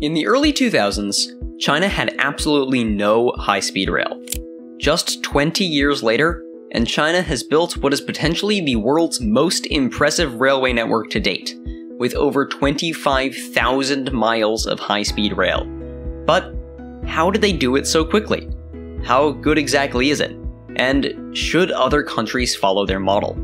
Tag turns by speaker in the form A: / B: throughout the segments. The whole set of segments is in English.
A: In the early 2000s, China had absolutely no high speed rail. Just 20 years later, and China has built what is potentially the world's most impressive railway network to date, with over 25,000 miles of high speed rail. But how did they do it so quickly? How good exactly is it? And should other countries follow their model?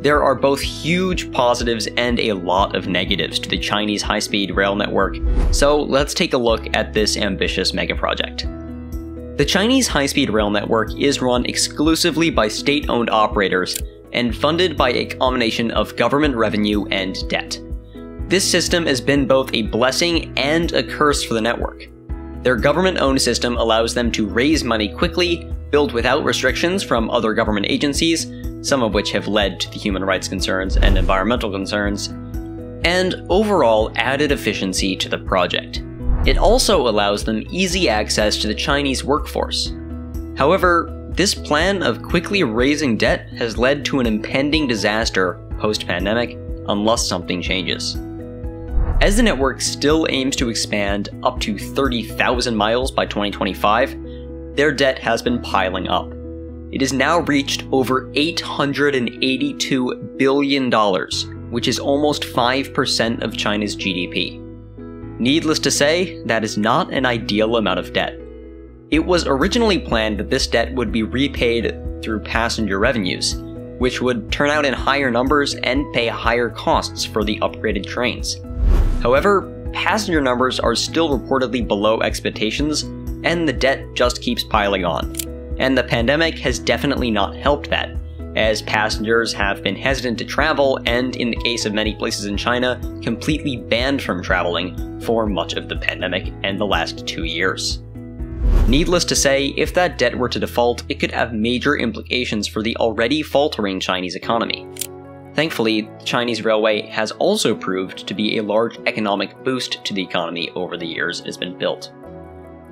A: There are both huge positives and a lot of negatives to the Chinese high speed rail network, so let's take a look at this ambitious megaproject. The Chinese high speed rail network is run exclusively by state owned operators and funded by a combination of government revenue and debt. This system has been both a blessing and a curse for the network. Their government owned system allows them to raise money quickly, build without restrictions from other government agencies, some of which have led to the human rights concerns and environmental concerns, and overall added efficiency to the project. It also allows them easy access to the Chinese workforce. However, this plan of quickly raising debt has led to an impending disaster post pandemic unless something changes. As the network still aims to expand up to 30,000 miles by 2025, their debt has been piling up. It has now reached over $882 billion, which is almost 5% of China's GDP. Needless to say, that is not an ideal amount of debt. It was originally planned that this debt would be repaid through passenger revenues, which would turn out in higher numbers and pay higher costs for the upgraded trains. However, passenger numbers are still reportedly below expectations, and the debt just keeps piling on and the pandemic has definitely not helped that, as passengers have been hesitant to travel and, in the case of many places in China, completely banned from traveling for much of the pandemic and the last two years. Needless to say, if that debt were to default, it could have major implications for the already faltering Chinese economy. Thankfully, the Chinese railway has also proved to be a large economic boost to the economy over the years it has been built.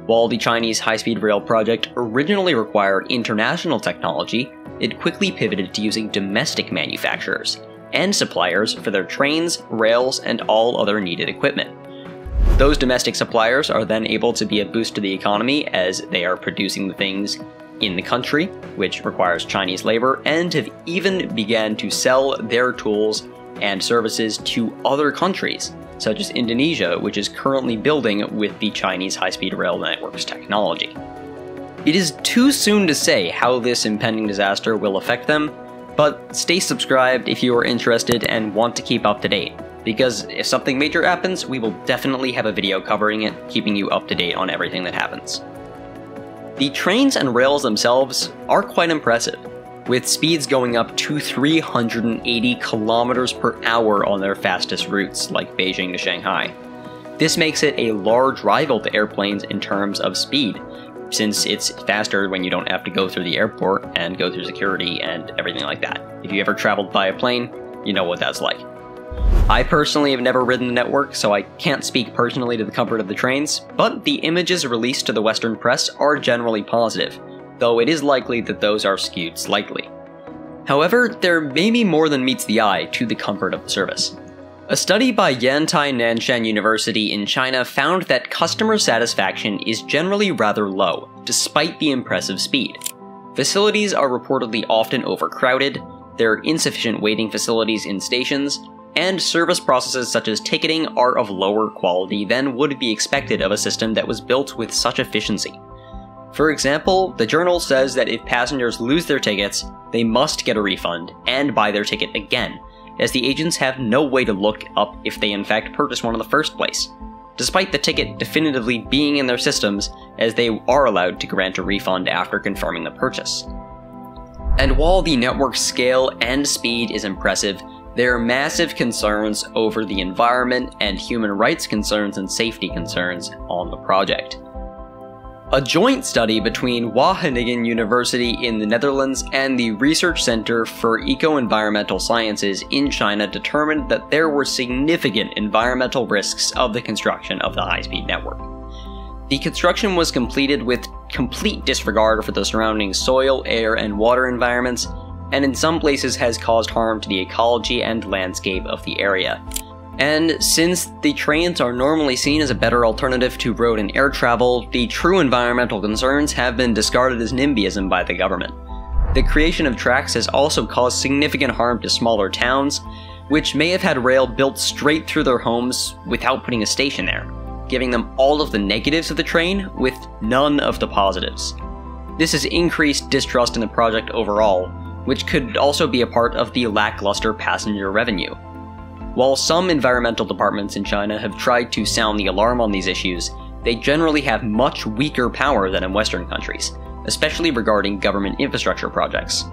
A: While the Chinese high speed rail project originally required international technology, it quickly pivoted to using domestic manufacturers and suppliers for their trains, rails, and all other needed equipment. Those domestic suppliers are then able to be a boost to the economy as they are producing the things in the country, which requires Chinese labor, and have even began to sell their tools and services to other countries, such as Indonesia, which is currently building with the Chinese high speed rail network's technology. It is too soon to say how this impending disaster will affect them, but stay subscribed if you are interested and want to keep up to date, because if something major happens, we will definitely have a video covering it, keeping you up to date on everything that happens. The trains and rails themselves are quite impressive with speeds going up to 380 kilometers per hour on their fastest routes, like Beijing to Shanghai. This makes it a large rival to airplanes in terms of speed, since it's faster when you don't have to go through the airport and go through security and everything like that. If you ever traveled by a plane, you know what that's like. I personally have never ridden the network, so I can't speak personally to the comfort of the trains, but the images released to the Western press are generally positive, though it is likely that those are skewed slightly. However, there may be more than meets the eye to the comfort of the service. A study by Yantai Nanshan University in China found that customer satisfaction is generally rather low, despite the impressive speed. Facilities are reportedly often overcrowded, there are insufficient waiting facilities in stations, and service processes such as ticketing are of lower quality than would be expected of a system that was built with such efficiency. For example, the journal says that if passengers lose their tickets, they must get a refund and buy their ticket again, as the agents have no way to look up if they in fact purchased one in the first place, despite the ticket definitively being in their systems, as they are allowed to grant a refund after confirming the purchase. And while the network's scale and speed is impressive, there are massive concerns over the environment and human rights concerns and safety concerns on the project. A joint study between Wageningen University in the Netherlands and the Research Center for Eco-Environmental Sciences in China determined that there were significant environmental risks of the construction of the high-speed network. The construction was completed with complete disregard for the surrounding soil, air, and water environments, and in some places has caused harm to the ecology and landscape of the area. And since the trains are normally seen as a better alternative to road and air travel, the true environmental concerns have been discarded as NIMBYism by the government. The creation of tracks has also caused significant harm to smaller towns, which may have had rail built straight through their homes without putting a station there, giving them all of the negatives of the train with none of the positives. This has increased distrust in the project overall, which could also be a part of the lackluster passenger revenue. While some environmental departments in China have tried to sound the alarm on these issues, they generally have much weaker power than in Western countries, especially regarding government infrastructure projects.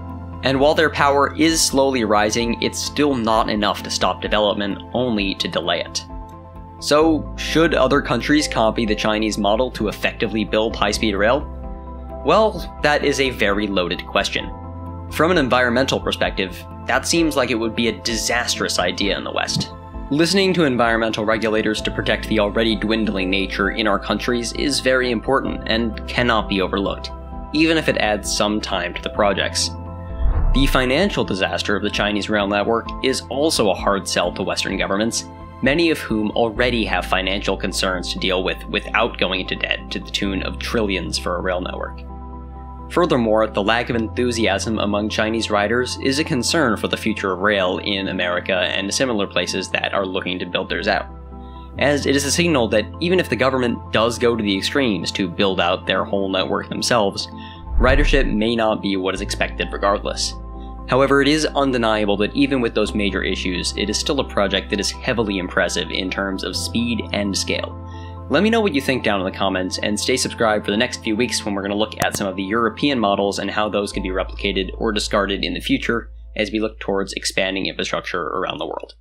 A: And while their power is slowly rising, it's still not enough to stop development, only to delay it. So, should other countries copy the Chinese model to effectively build high speed rail? Well, that is a very loaded question. From an environmental perspective, that seems like it would be a disastrous idea in the West. Listening to environmental regulators to protect the already dwindling nature in our countries is very important and cannot be overlooked, even if it adds some time to the projects. The financial disaster of the Chinese rail network is also a hard sell to Western governments, many of whom already have financial concerns to deal with without going into debt to the tune of trillions for a rail network. Furthermore, the lack of enthusiasm among Chinese riders is a concern for the future of rail in America and similar places that are looking to build theirs out. As it is a signal that even if the government does go to the extremes to build out their whole network themselves, ridership may not be what is expected regardless. However, it is undeniable that even with those major issues, it is still a project that is heavily impressive in terms of speed and scale. Let me know what you think down in the comments, and stay subscribed for the next few weeks when we're going to look at some of the European models and how those could be replicated or discarded in the future as we look towards expanding infrastructure around the world.